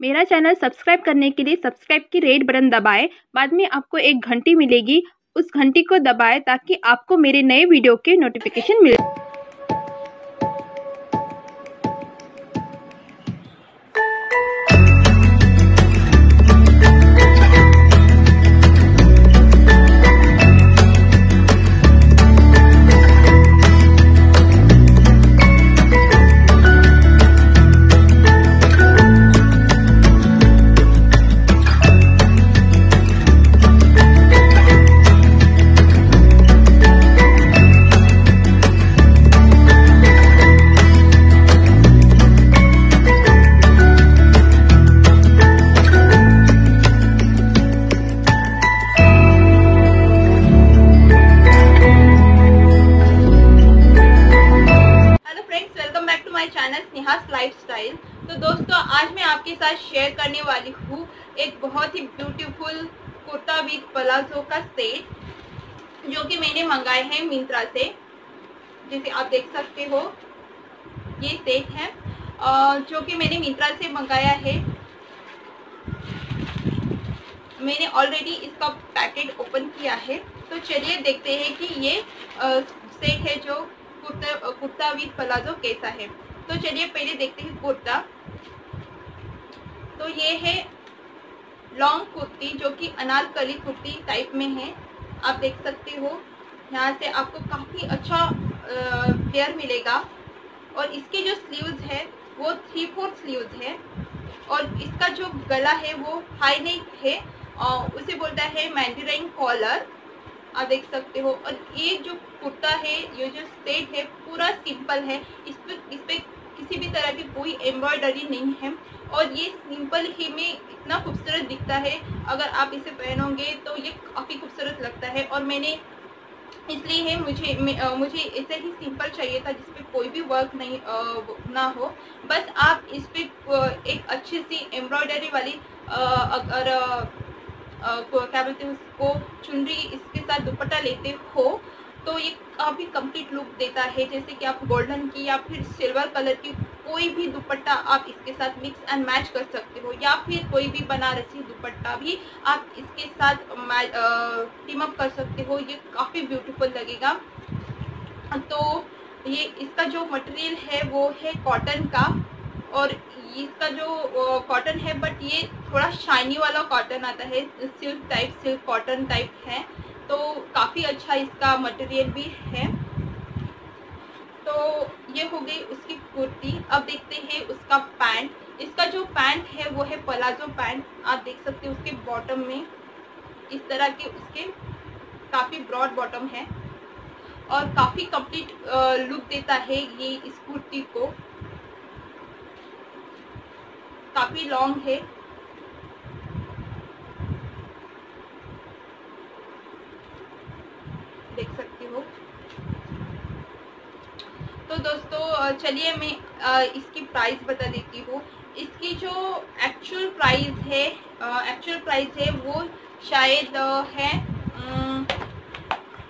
मेरा channel subscribe करने के लिए सब्सक्राइब की रेड बटन दबाएँ। बाद में आपको एक घंटी मिलेगी। उस घंटी को दबाएँ ताकि आपको मेरे नए वीडियो के नोटिफिकेशन मिले। आपके साथ शेयर करने वाली हूँ। एक बहुत ही ब्यूटीफुल कुर्ता विद प्लाजो का सेट जो कि मैंने मंगाए हैं मिंत्रा से। जैसे आप देख सकते हो, ये सेट है। जो कि मैंने मिंत्रा से मंगाया है। मैंने ऑलरेडी इसका पैकेट ओपन किया है। तो चलिए देखते हैं कि ये सेट है जो कुर्ता कुर्ता विद प्लाजो कैसा है। तो चलिए पहले देखते हैं कुर्ता। तो ये है लॉन्ग कुर्ती, जो कि अनारकली कुर्ती टाइप में है। आप देख सकते हो, यहाँ से आपको काफ़ी अच्छा फ्लेयर मिलेगा। और इसके जो स्लीव्स है, वो थ्री फोर्थ स्लीव्स है। और इसका जो गला है, वो हाई नेक है और उसे बोलता है मैंडराइन कॉलर आप देख सकते हो। और ये जो कुर्ता है, ये जो सेट है, पूरा सिंपल है। इस पर इस पर किसी भी तरह की कोई एम्ब्रॉयडरी नहीं है। और ये सिंपल ही में इतना खूबसूरत दिखता है। अगर आप इसे पहनोगे तो ये काफ़ी खूबसूरत लगता है। और मैंने इसलिए है मुझे अ, मुझे ऐसे ही सिंपल चाहिए था जिस पे कोई भी वर्क नहीं अ, ना हो। बस आप इस पर एक अच्छी सी एम्ब्रॉयडरी वाली अ, अगर क्या बोलते हैं उसको चुनरी इसके साथ दुपट्टा लेते हो तो ये काफ़ी कंप्लीट लुक देता है। जैसे कि आप गोल्डन की या फिर सिल्वर कलर की कोई भी दुपट्टा आप इसके साथ मिक्स एंड मैच कर सकते हो, या फिर कोई भी बनारसी दुपट्टा भी आप इसके साथ टीम अप कर सकते हो। ये काफ़ी ब्यूटीफुल लगेगा। तो ये इसका जो मटेरियल है वो है कॉटन का और इसका जो कॉटन है बट ये थोड़ा शाइनी वाला कॉटन आता है silk type silk cotton type है। तो काफ़ी अच्छा इसका मटेरियल भी है। ये हो गई उसकी कुर्ती। अब देखते हैं उसका पैंट। इसका जो पैंट है, वो है पलाजो पैंट। आप देख सकते हो उसके बॉटम में। इस तरह के उसके काफ़ी ब्रॉड बॉटम है। और काफ़ी कंप्लीट लुक देता है ये इस कुर्ती को। काफ़ी लॉन्ग है देख सकते हो तो दोस्तों चलिए मैं इसकी प्राइस बता देती हूँ। इसकी जो एक्चुअल प्राइस है एक्चुअल प्राइस है वो शायद है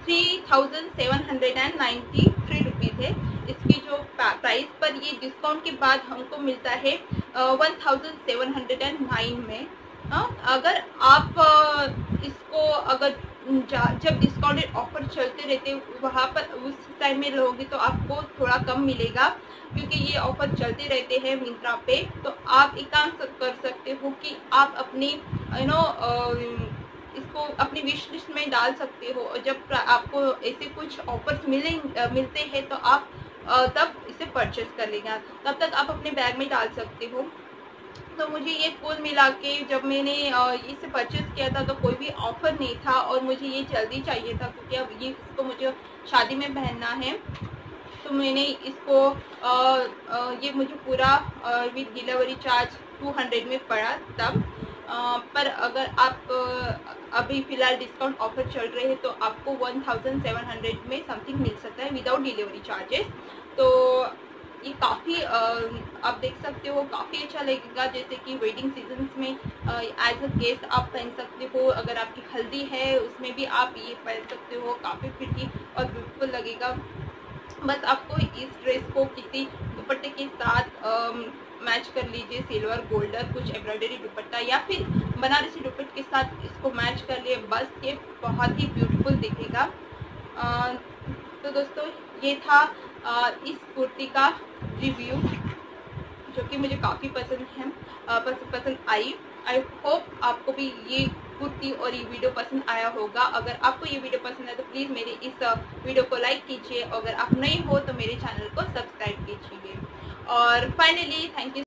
three thousand seven hundred and ninety three rupees है। इसकी जो प्राइस पर ये डिस्काउंट के बाद हमको मिलता है one thousand seven hundred and nine में। हाँ अगर आप इसको अगर जब डिस्काउंटेड ऑफ़र चलते रहते वहाँ पर उस टाइम में लोगे तो आपको थोड़ा कम मिलेगा, क्योंकि ये ऑफ़र चलते रहते हैं मिंत्रा पे। तो आप एक काम कर सकते हो कि आप अपनी यू नो इसको अपनी विश लिस्ट में डाल सकते हो। और जब आपको ऐसे कुछ ऑफर्स मिले मिलते हैं तो आप तब इसे परचेस कर लेगा तब तक आप अपने बैग में डाल सकते हो। तो मुझे ये कुल मिला के जब मैंने इसे परचेज़ किया था तो कोई भी ऑफ़र नहीं था और मुझे ये जल्दी चाहिए था क्योंकि अब ये इसको मुझे शादी में पहनना है। तो मैंने इसको अ, अ, ये मुझे पूरा विद डिलीवरी चार्ज 200 में पड़ा तब। अ, पर अगर आप अभी फ़िलहाल डिस्काउंट ऑफ़र चल रहे हैं तो आपको 1700 में समथिंग मिल सकता है विदाउट डिलीवरी चार्जेस तो ये काफ़ी आप देख सकते हो काफ़ी अच्छा लगेगा जैसे कि वेडिंग सीजन्स में एज अ गेस्ट आप पहन सकते हो अगर आपकी हल्दी है उसमें भी आप ये पहन सकते हो काफ़ी प्रिटी और ब्यूटीफुल लगेगा। बस आपको इस ड्रेस को किसी दुपट्टे के साथ आ, मैच कर लीजिए सिल्वर गोल्डन कुछ एम्ब्रॉयडरी दुपट्टा या फिर बनारसी दुपट्टे के साथ इसको मैच कर लिए बस ये बहुत ही ब्यूटीफुल दिखेगा। तो दोस्तों ये था आ, इस कुर्ती का रिव्यू जो कि मुझे काफ़ी पसंद है पसंद पसंद आई। आई होप आपको भी ये कुर्ती और ये वीडियो पसंद आया होगा। अगर आपको ये वीडियो पसंद है तो प्लीज़ मेरे इस वीडियो को लाइक कीजिए। अगर आप नए हो तो मेरे चैनल को सब्सक्राइब कीजिए। और फाइनली थैंक यू